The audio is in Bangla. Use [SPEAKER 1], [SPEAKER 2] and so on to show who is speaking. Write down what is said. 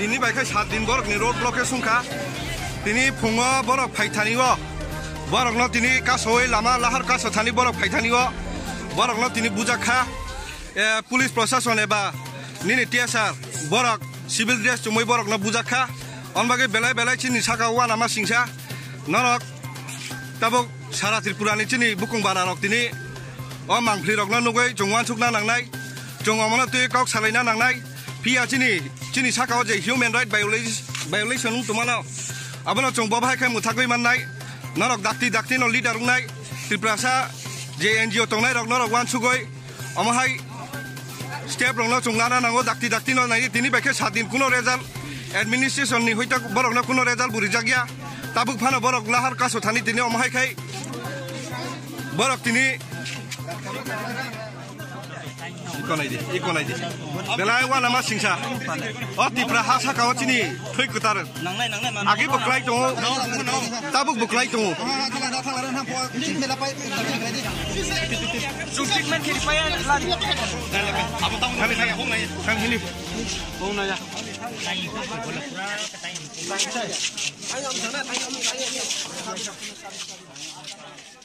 [SPEAKER 1] তিনি বাইকে সাত দিন বরক নি রোড ব্লকে সুংখা তিনি ফুঙ বরক ফাইথানি বরকন তিনি কাছ লামা লাহার কাছ থানি বরক ফাইথানি বরকন তিনি বুজাখা পুলিশ প্রশাসন এবা নিনি টিয়াসার বরক সিভিল ড্রেস চুমই বরকন বুজাখা অনবাগে বেলায় বেলায় চিনি সাকা ওয়া নামা সিংসা নরক তাবক সারা ত্রিপুরানি চিনি বুকুং বানারক তিনি অ মাংফ্রি রকনা নুগৈ জংওয়ান সুকনা নাংনাই জং অমনা তুই কক সালাইনা নাংনাই পিয়া চিনি চিনি সাকাও যে হিউম্যান রাইট বায়োলজি বায়োলজি সনু তোমালো আবলো চং বাবাই খাই মুথা কই মান নাই নরক ডাক্তি ডাক্তি ন লিডার উ নাই ত্রিপ্রাসা যে এনজিও তং নাই রক নর ওয়ান সু কই অমহাই স্টেপ রং ন চং না না নাঙ্গো ডাক্তি ডাক্তি ন নাই তিনি বাইখে সাত দিন কোন রেজাল এডমিনিস্ট্রেশন নি হইতা বরক না কোন রেজাল বুড়ি জাগিয়া তাবুক ফানো বরক লাহার কাছো থানি তিনি অমহাই খাই বরক তিনি Thank you. কনাই দি এই কনাই দি বেলাই ওয়া নামা সিংসা অ তিপ্রা হা সাকাও চিনি থৈ কুতার আগে বকলাই দো তাবুক বকলাই দো
[SPEAKER 2] চুক্তিক মেন খেলি পায়া লাগ
[SPEAKER 1] আবু তাও খালি খালি হোম নাই খালি
[SPEAKER 2] হোম না যা
[SPEAKER 3] আই আম জানা আই আম আই আম